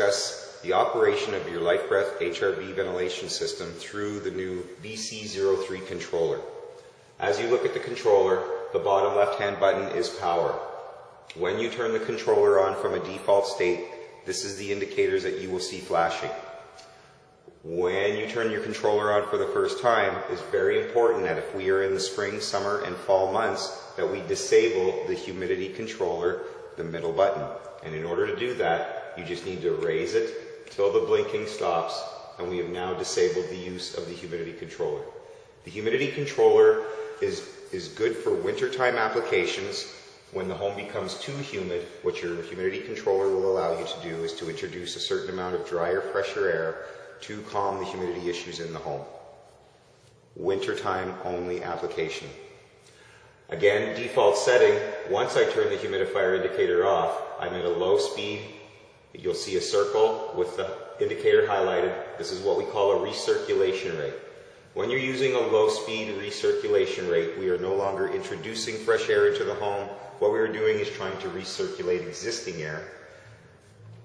discuss the operation of your Lifebreath HRV ventilation system through the new BC03 controller. As you look at the controller, the bottom left-hand button is power. When you turn the controller on from a default state, this is the indicators that you will see flashing. When you turn your controller on for the first time, it's very important that if we are in the spring, summer, and fall months, that we disable the humidity controller, the middle button. And in order to do that, you just need to raise it till the blinking stops, and we have now disabled the use of the humidity controller. The humidity controller is, is good for wintertime applications when the home becomes too humid, what your humidity controller will allow you to do is to introduce a certain amount of drier, fresher air to calm the humidity issues in the home. Wintertime only application. Again, default setting, once I turn the humidifier indicator off, I'm at a low speed. You'll see a circle with the indicator highlighted. This is what we call a recirculation rate. When you're using a low speed recirculation rate, we are no longer introducing fresh air into the home. What we are doing is trying to recirculate existing air.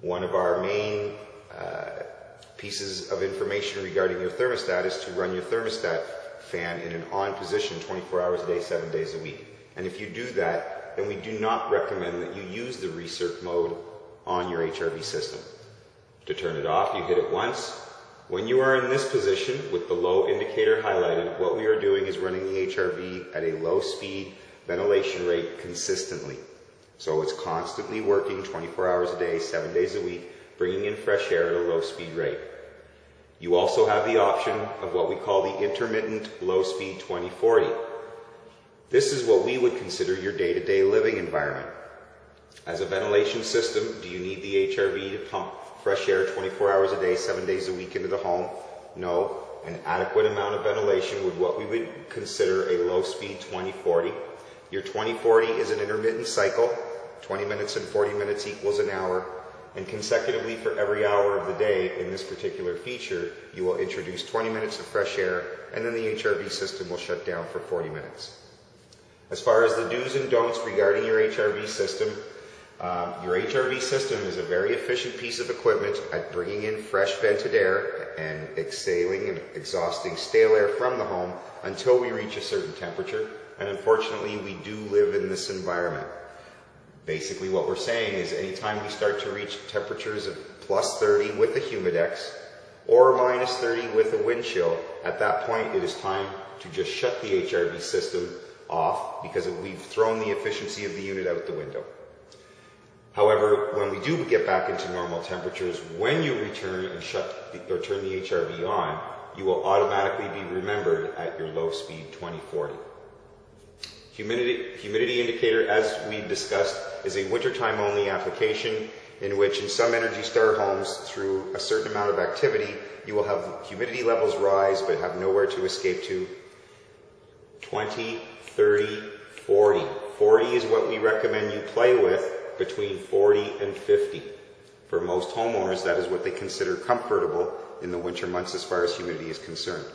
One of our main uh, pieces of information regarding your thermostat is to run your thermostat fan in an on position 24 hours a day, 7 days a week. And if you do that, then we do not recommend that you use the recirc mode on your HRV system. To turn it off, you hit it once. When you are in this position with the low indicator highlighted, what we are doing is running the HRV at a low speed ventilation rate consistently. So it's constantly working 24 hours a day, 7 days a week, bringing in fresh air at a low speed rate. You also have the option of what we call the intermittent low speed 2040. This is what we would consider your day-to-day living environment. As a ventilation system, do you need the HRV to pump fresh air 24 hours a day, 7 days a week into the home? No. An adequate amount of ventilation would what we would consider a low speed 2040. Your 2040 is an intermittent cycle. 20 minutes and 40 minutes equals an hour and consecutively for every hour of the day in this particular feature, you will introduce 20 minutes of fresh air, and then the HRV system will shut down for 40 minutes. As far as the do's and don'ts regarding your HRV system, um, your HRV system is a very efficient piece of equipment at bringing in fresh vented air and exhaling and exhausting stale air from the home until we reach a certain temperature. And unfortunately, we do live in this environment. Basically what we're saying is anytime we start to reach temperatures of plus 30 with a humidex or minus 30 with a wind chill, at that point it is time to just shut the HRV system off because we've thrown the efficiency of the unit out the window. However, when we do get back into normal temperatures, when you return and shut the, or turn the HRV on, you will automatically be remembered at your low speed 2040. Humidity, humidity indicator, as we discussed, is a wintertime only application in which in some Energy Star homes, through a certain amount of activity, you will have humidity levels rise but have nowhere to escape to. 20, 30, 40. 40 is what we recommend you play with between 40 and 50. For most homeowners, that is what they consider comfortable in the winter months as far as humidity is concerned.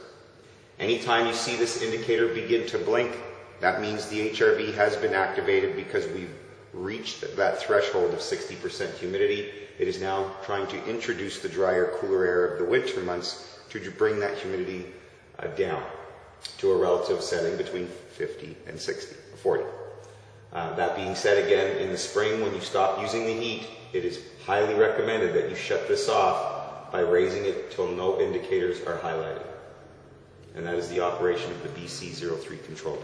Anytime you see this indicator begin to blink, that means the HRV has been activated because we've reached that threshold of 60% humidity. It is now trying to introduce the drier, cooler air of the winter months to bring that humidity uh, down to a relative setting between 50 and 60, 40. Uh, that being said, again, in the spring when you stop using the heat, it is highly recommended that you shut this off by raising it till no indicators are highlighted. And that is the operation of the BC03 controller.